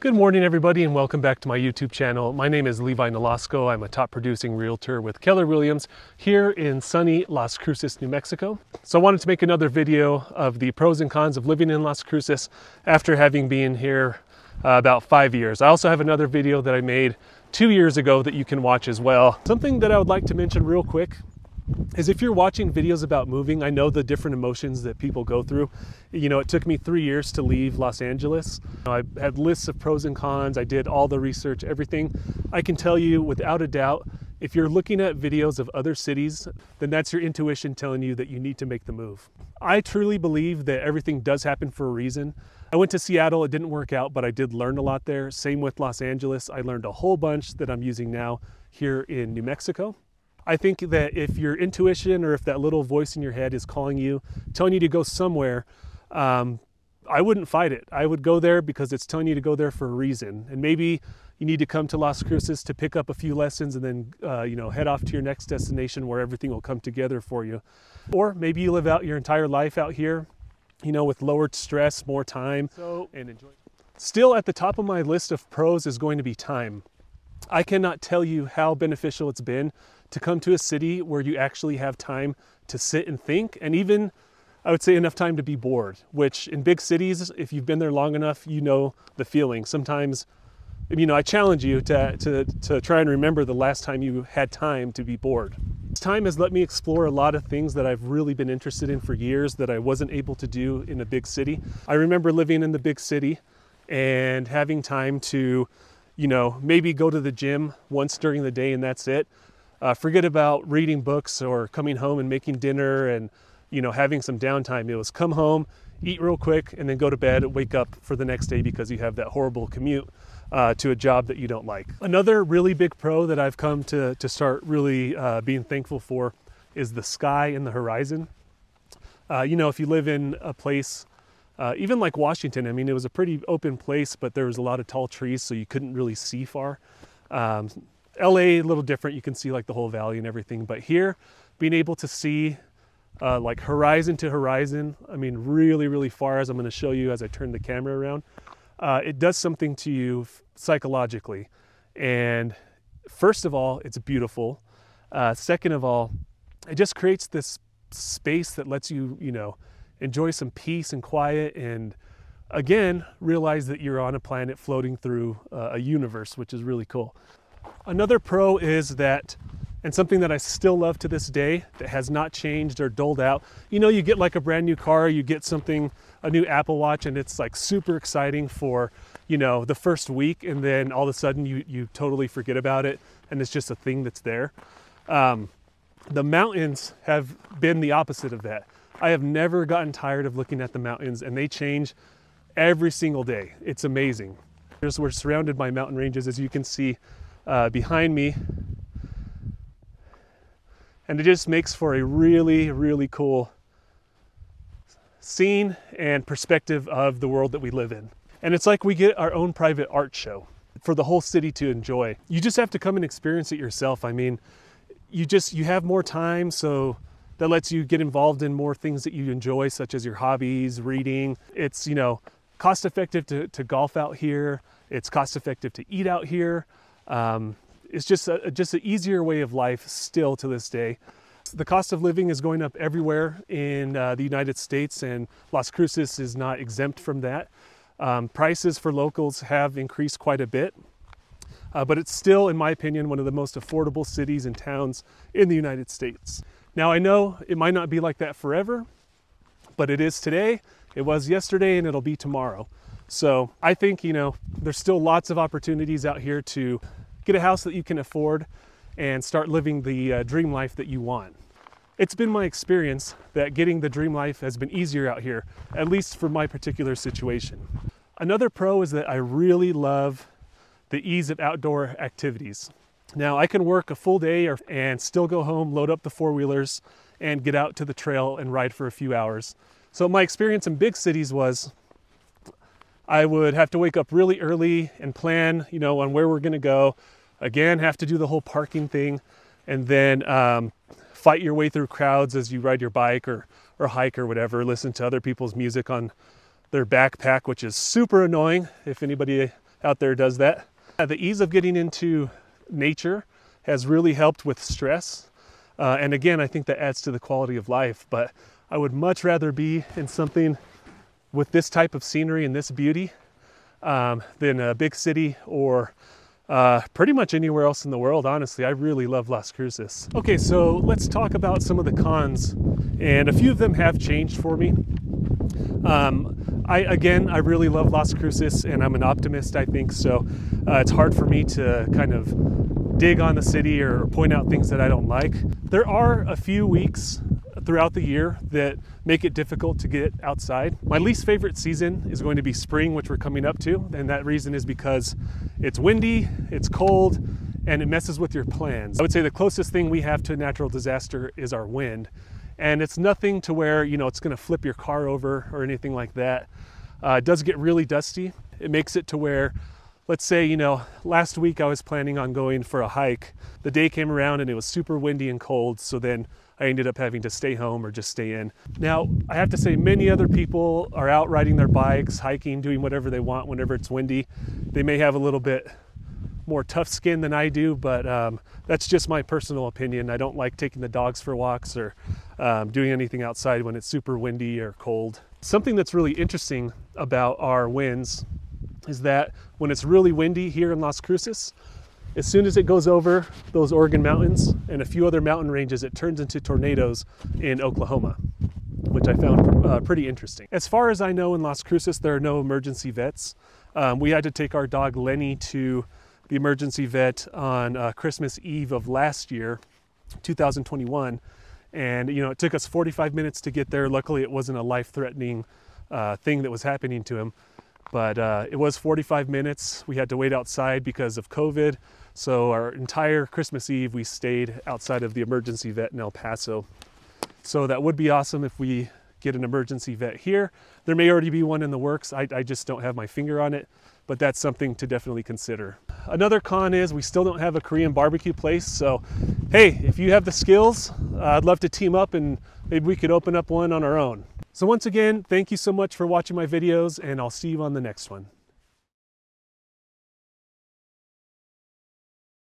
Good morning, everybody, and welcome back to my YouTube channel. My name is Levi Nolasco. I'm a top producing realtor with Keller Williams here in sunny Las Cruces, New Mexico. So I wanted to make another video of the pros and cons of living in Las Cruces after having been here uh, about five years. I also have another video that I made two years ago that you can watch as well. Something that I would like to mention real quick is if you're watching videos about moving, I know the different emotions that people go through. You know, it took me three years to leave Los Angeles. I had lists of pros and cons. I did all the research, everything. I can tell you without a doubt, if you're looking at videos of other cities, then that's your intuition telling you that you need to make the move. I truly believe that everything does happen for a reason. I went to Seattle, it didn't work out, but I did learn a lot there. Same with Los Angeles. I learned a whole bunch that I'm using now here in New Mexico. I think that if your intuition or if that little voice in your head is calling you, telling you to go somewhere, um, I wouldn't fight it. I would go there because it's telling you to go there for a reason. And maybe you need to come to Las Cruces to pick up a few lessons and then, uh, you know, head off to your next destination where everything will come together for you. Or maybe you live out your entire life out here, you know, with lowered stress, more time, so, and enjoy. Still at the top of my list of pros is going to be time. I cannot tell you how beneficial it's been to come to a city where you actually have time to sit and think and even I would say enough time to be bored, which in big cities, if you've been there long enough, you know the feeling. Sometimes, you know, I challenge you to, to, to try and remember the last time you had time to be bored. This time has let me explore a lot of things that I've really been interested in for years that I wasn't able to do in a big city. I remember living in the big city and having time to, you know, maybe go to the gym once during the day and that's it uh, forget about reading books or coming home and making dinner and you know having some downtime. It was come home, eat real quick, and then go to bed, wake up for the next day because you have that horrible commute uh, to a job that you don't like. Another really big pro that I've come to to start really uh, being thankful for is the sky and the horizon. Uh, you know, if you live in a place uh, even like Washington, I mean, it was a pretty open place, but there was a lot of tall trees, so you couldn't really see far. Um, LA a little different. You can see like the whole valley and everything. But here, being able to see uh, like horizon to horizon, I mean, really, really far, as I'm going to show you as I turn the camera around, uh, it does something to you psychologically. And first of all, it's beautiful. Uh, second of all, it just creates this space that lets you, you know, enjoy some peace and quiet and again realize that you're on a planet floating through uh, a universe which is really cool Another pro is that, and something that I still love to this day that has not changed or doled out. You know, you get like a brand new car, you get something, a new Apple Watch, and it's like super exciting for, you know, the first week, and then all of a sudden you, you totally forget about it, and it's just a thing that's there. Um, the mountains have been the opposite of that. I have never gotten tired of looking at the mountains, and they change every single day. It's amazing. We're surrounded by mountain ranges, as you can see uh, behind me. And it just makes for a really, really cool scene and perspective of the world that we live in. And it's like we get our own private art show for the whole city to enjoy. You just have to come and experience it yourself. I mean, you just you have more time so that lets you get involved in more things that you enjoy such as your hobbies, reading. It's, you know, cost effective to, to golf out here. It's cost effective to eat out here. Um, it's just a, just an easier way of life still to this day. The cost of living is going up everywhere in uh, the United States, and Las Cruces is not exempt from that. Um, prices for locals have increased quite a bit, uh, but it's still, in my opinion, one of the most affordable cities and towns in the United States. Now, I know it might not be like that forever, but it is today, it was yesterday, and it'll be tomorrow. So I think, you know, there's still lots of opportunities out here to get a house that you can afford and start living the uh, dream life that you want. It's been my experience that getting the dream life has been easier out here, at least for my particular situation. Another pro is that I really love the ease of outdoor activities. Now I can work a full day or, and still go home, load up the four wheelers and get out to the trail and ride for a few hours. So my experience in big cities was I would have to wake up really early and plan, you know, on where we're going to go. Again, have to do the whole parking thing, and then um, fight your way through crowds as you ride your bike or or hike or whatever. Listen to other people's music on their backpack, which is super annoying. If anybody out there does that. Uh, the ease of getting into nature has really helped with stress. Uh, and again, I think that adds to the quality of life. But I would much rather be in something with this type of scenery and this beauty um, than a big city or uh, pretty much anywhere else in the world, honestly. I really love Las Cruces. Okay, so let's talk about some of the cons, and a few of them have changed for me. Um, I again, I really love Las Cruces, and I'm an optimist. I think so. Uh, it's hard for me to kind of dig on the city or point out things that I don't like. There are a few weeks throughout the year that make it difficult to get outside. My least favorite season is going to be spring, which we're coming up to, and that reason is because it's windy, it's cold, and it messes with your plans. I would say the closest thing we have to a natural disaster is our wind. And it's nothing to where, you know, it's gonna flip your car over or anything like that. Uh, it does get really dusty. It makes it to where let's say, you know, last week I was planning on going for a hike. The day came around and it was super windy and cold, so then I ended up having to stay home or just stay in. Now, I have to say, many other people are out riding their bikes, hiking, doing whatever they want whenever it's windy. They may have a little bit more tough skin than I do, but um, that's just my personal opinion. I don't like taking the dogs for walks or um, doing anything outside when it's super windy or cold. Something that's really interesting about our winds is that when it's really windy here in Las Cruces, as soon as it goes over those Organ Mountains and a few other mountain ranges, it turns into tornadoes in Oklahoma, which I found uh, pretty interesting. As far as I know, in Las Cruces, there are no emergency vets. Um, we had to take our dog Lenny to the emergency vet on uh, Christmas Eve of last year, 2021. And, you know, it took us 45 minutes to get there. Luckily, it wasn't a life threatening uh, thing that was happening to him. But uh, it was 45 minutes. We had to wait outside because of COVID. So our entire Christmas Eve, we stayed outside of the emergency vet in El Paso. So that would be awesome if we get an emergency vet here. There may already be one in the works. I, I just don't have my finger on it, but that's something to definitely consider. Another con is we still don't have a Korean barbecue place. So, hey, if you have the skills, uh, I'd love to team up and maybe we could open up one on our own. So once again, thank you so much for watching my videos and I'll see you on the next one.